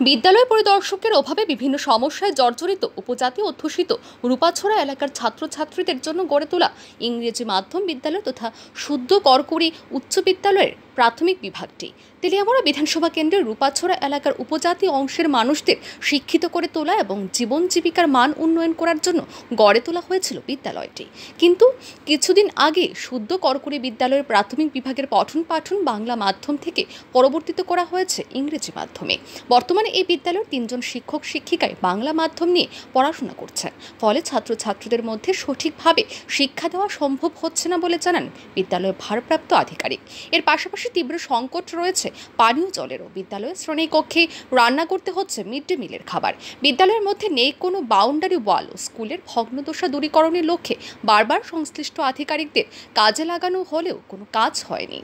বিদ্যালয় পরিদর্শকের অভাবে বিভিন্ন সমস্যায় জর্জরিত, উপজাতি অধ্যুষিত রূপাছড়া এলাকার ছাত্রছাত্রীদের জন্য গড়ে তোলা ইংরেজি মাধ্যম বিদ্যালয় তথা শুদ্ধ করকুড়ি উচ্চ বিদ্যালয়ের প্রাথমিক বিভাগটি। তেলিয়ামুড়া বিধানসভা কেন্দ্রের রূপাছড়া এলাকার উপজাতি অংশের মানুষদের শিক্ষিত করে তোলা এবং জীবন জীবিকার মান উন্নয়ন করার জন্য গড়ে তোলা হয়েছিল বিদ্যালয়টি। কিন্তু কিছুদিন আগে শুদ্ধ করকুড়ি বিদ্যালয়ের প্রাথমিক বিভাগের পঠন পাঠন বাংলা মাধ্যম থেকে পরিবর্তিত করা হয়েছে ইংরেজি মাধ্যমে। বর্তমানে এই বিদ্যালয়ের তিনজন শিক্ষক শিক্ষিকায় বাংলা মাধ্যম নিয়ে পড়াশোনা করছেন। ফলে ছাত্রছাত্রীদের মধ্যে সঠিকভাবে শিক্ষা দেওয়া সম্ভব হচ্ছে না বলে জানান বিদ্যালয়ের ভারপ্রাপ্ত আধিকারিক। এর পাশাপাশি তীব্র সংকট রয়েছে পানীয় জলেরও। বিদ্যালয়ের শ্রেণীকক্ষে রান্না করতে হচ্ছে মিড ডে মিলের খাবার। বিদ্যালয়ের মধ্যে নেই কোনো বাউন্ডারি ওয়াল স্কুলের ভগ্নদশা দূরীকরণের লক্ষ্যে বারবার সংশ্লিষ্ট আধিকারিকদের কাজে লাগানো হলেও কোনো কাজ হয়নি।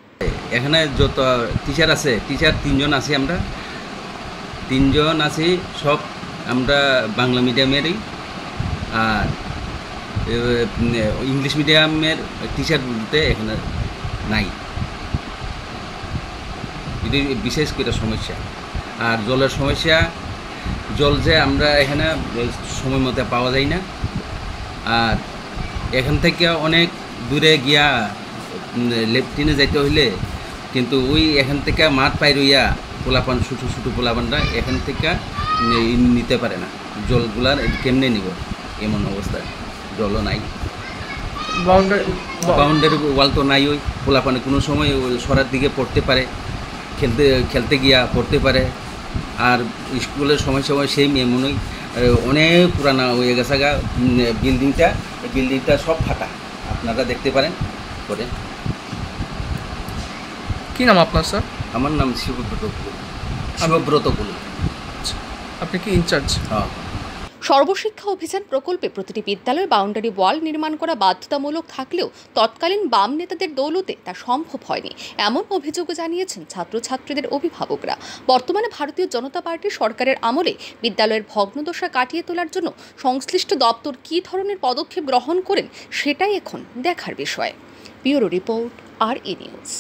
এখানে যত টিচার আছে টিচার তিনজন আছি আমরা। তিনজন আছি, সব আমরা বাংলা মিডিয়ামেরই। আর ইংলিশ মিডিয়ামের টিচার বলতে এখানে নাই। বিশেষ করে সমস্যা। আর জলের সমস্যা জল যে আমরা এখানে সময় মতো পাওয়া যায় না। আর এখান থেকে অনেক দূরে গিয়া লেফটিনে যাইতে হইলে কিন্তু ওই এখান থেকে মাঠ পাই রইয়া পোলাপান ছোটো ছোটো পোলাপানরা এখান থেকে নিতে পারে না। জলগুলার কেমনে নিব? এমন অবস্থা। জলও নাই। বাউন্ডারি বাউন্ডারি ওয়াল তো নাই ওই। পোলাপানে কোনো সময় ওই সরার দিকে পড়তে পারে। খেলতে খেলতে গিয়া পড়তে পারে। আর স্কুলের সময় সময় সেই এমনই আহ, অনেক পুরানা হয়ে গেছে গা বিল্ডিংটা এই বিল্ডিংটা সব ফাটা। আপনারা দেখতে পারেন করে কি নাম আপনার স্যার? আমার নাম শিবব্রত কুল। শিবব্রত কুল। আপনি কি ইনচার্জ হ্যাঁ। সর্বশিক্ষা অভিযান প্রকল্পে প্রতিটি বিদ্যালয়ে বাউন্ডারি ওয়াল নির্মাণ করা বাধ্যতামূলক থাকলেও তৎকালীন বাম নেতাদের দৌলতে তা সম্ভব হয়নি। এমন অভিযোগ জানিয়েছেন ছাত্রছাত্রীদের অভিভাবকরা। বর্তমানে ভারতীয় জনতা পার্টি সরকারের আমলে বিদ্যালয়ের ভগ্নদশা কাটিয়ে তোলার জন্য সংশ্লিষ্ট দপ্তর কী ধরনের পদক্ষেপ গ্রহণ করেন সেটাই এখন দেখার বিষয়। ব্যুরো রিপোর্ট, আর ই নিউজ।